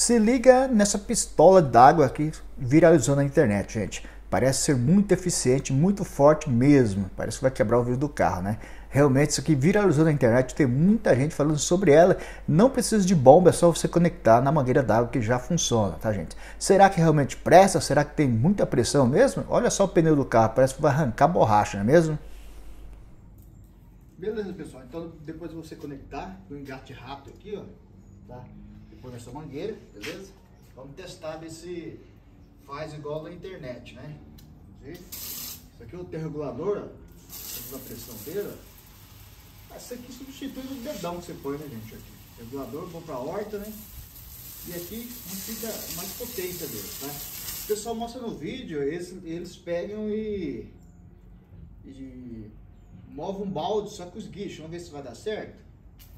Se liga nessa pistola d'água que viralizou na internet, gente. Parece ser muito eficiente, muito forte mesmo. Parece que vai quebrar o vidro do carro, né? Realmente isso aqui viralizou na internet, tem muita gente falando sobre ela. Não precisa de bomba, é só você conectar na mangueira d'água que já funciona, tá gente? Será que realmente presta? Será que tem muita pressão mesmo? Olha só o pneu do carro, parece que vai arrancar borracha, não é mesmo? Beleza, pessoal. Então depois de você conectar o engate rápido aqui, ó, tá? Depois nessa mangueira, beleza? Vamos testar ver se faz igual na internet, né? Isso aqui é o terregulador, ó, a pressão dele, ó. Essa aqui substitui o dedão que você põe, né, gente? Aqui. Regulador, bom pra horta, né? E aqui fica mais potência dele, tá? O pessoal mostra no vídeo, eles, eles pegam e, e move um balde só com os guichos. Vamos ver se vai dar certo?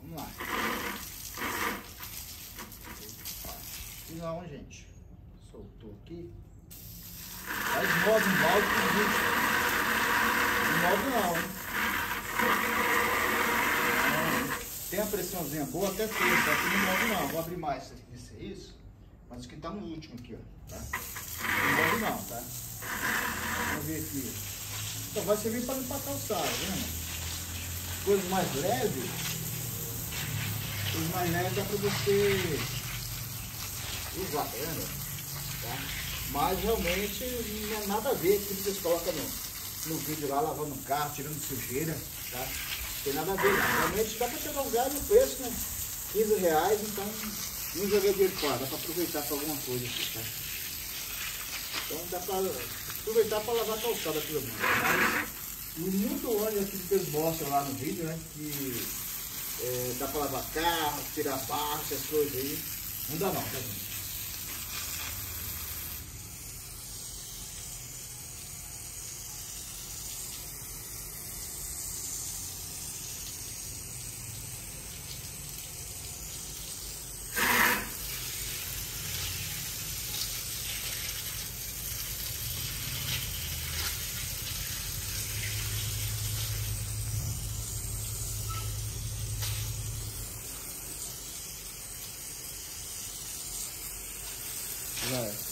Vamos lá. E não, gente. Soltou aqui. Mas move um balde com os guichos. Não? Tem a pressãozinha boa, até tem, só que não move não. Vou abrir mais isso, isso. Mas isso aqui tá no último aqui, ó. Tá? Não move não, tá? Vamos ver aqui. Então vai servir para limpar calçada, né? Coisas mais leves. Coisas mais leves dá para você usar, tá? Tá? Mas realmente não é nada a ver com o que vocês colocam no, no vídeo lá, lavando o carro, tirando sujeira, tá? Tem nada a ver não. Realmente dá para chegar um lugar no preço, né? 15 reais, então não joguei dinheiro fora, dá para aproveitar para alguma coisa aqui, tá? Então dá para aproveitar para lavar a calçada pelo menos. Mas muito óleo aqui que eles mostram lá no vídeo, né? Que é, dá para lavar carro, tirar barro, essas coisas aí. Não dá não, tá gente? Já é.